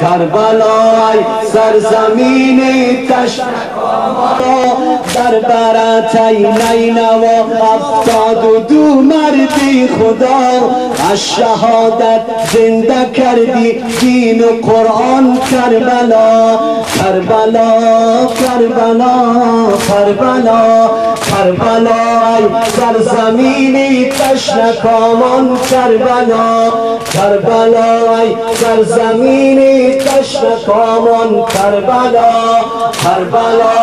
کربلا سرزمین تشنکامان در برت نینوا افتاد و دو مردی خدا. از شهادت زنده کردی دین و قرآن. کربلا کربلا کربلا کربلا. کربلا سرزمینی تشنکامان کربلا. کربلا سرزمینی تشنکامان کربلا. کربلا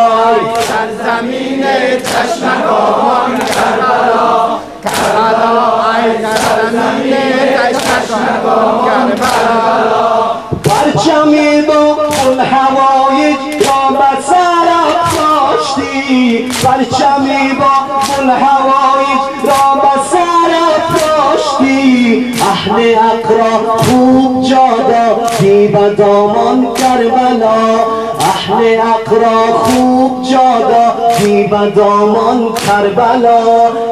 سرزمین تشنکامان کربلا. کربلا سرزمین تشنکامان کربلا. پرچمی با اون پرچمی با اون هوایج را به سر داشتی اهل اقرا خوب جا دادی به دامان کربلا. اهل اقرا خوب جا دادی به دامان کربلا.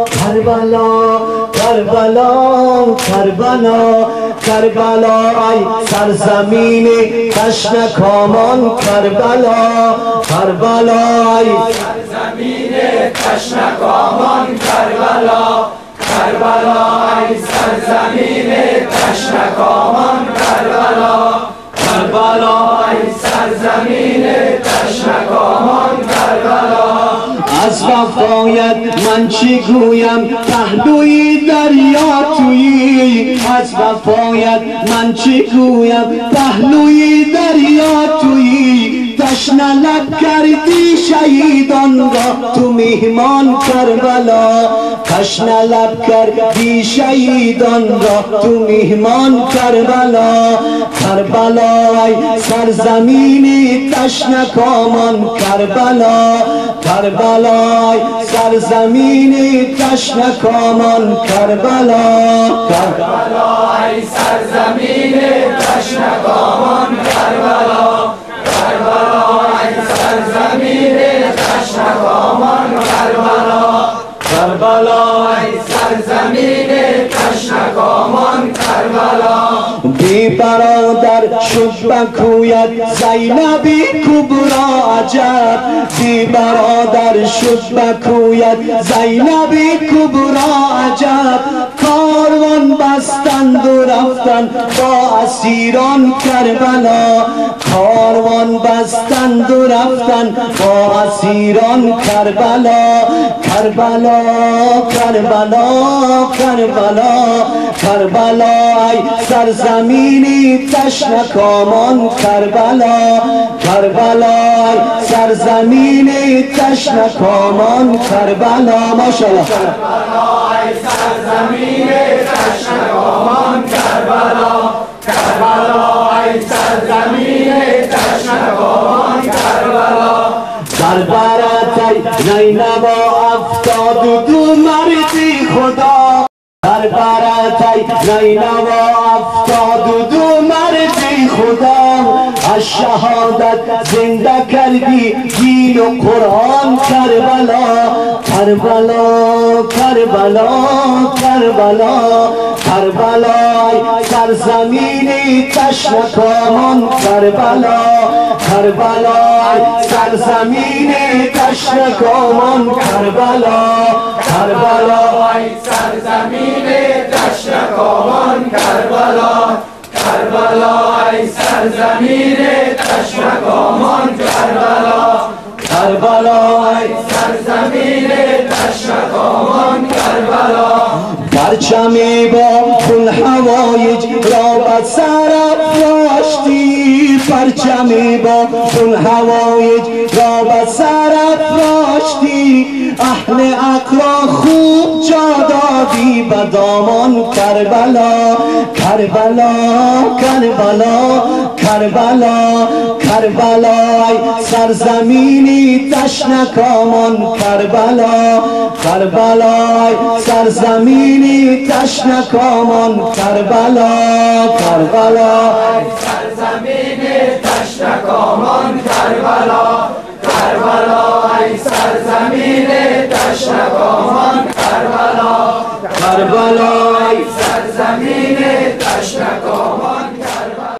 کربلا کربلا کربلا. کربلا ای سرزمین تشن کامان. کربلا کربلا ای سرزمین تشنکامان کربلا. کربلا ای سرزمین تشنکامان کربلا. کربلا ای سرزمین تشنکامان کربلا. از وفایت من چی گویم؟ پهلوی دریا تویی. از وفایت من چی گویم؟ پهلوی دریا تویی. تشنه لب کردی شهیدان را تو میهمان کربلا. تشنه لب کردی شهیدان را تو میهمان کربلا. کربلا ای سرزمینی تشنه کامان کربلا. کربلا ای سرزمینی تشنه کامان کربلا. کربلا ای سرزمین برادر شد بکویت زینبی کبرا عجب بی برادر شد بکویت زینبی کبرا عجب. بستند و رفتن با اسیران کربلا. کاروان بستند و رفتن با اسیران کربلا. کربلا کربلا کربلا. کربلا ای سرزمینی تشنکامان. کربلا کربلا ای سرزمینی تشنکامان. کربلا ماشاءالله. ای سرزمین تشنکامان کربلا کربلا ای سرزمین تشنکامان کربلا. در برت نینوا افتاد دو مردی خدا. در برت نینوا افتاد دو مردی خدا. از شهادت زنده کردی دین و قرآن کربلا. کربلا کربلا کربلا کربلا ای سرزمینی تشنکامان کربلا کربلا ای سرزمینی تشنکامان کربلا کربلا ای سرزمین تشنکامان کربلا کربلا ای سرزمین کربلا کربلا پرچمی با خون هوایج را به سر افراشتی. پرچمی با خون هوایج را به سر افراشتی. اهل اقرا خوب جا به دامان کربلا کربلا کربلا کربلا کربلا ای سرزمینی تشنکامان کربلا کربلا سرزمینی تشنکامان کربلا کربلا سرزمین تشنکامان کربلا. سرزمین تشنکامان کربلا کربلا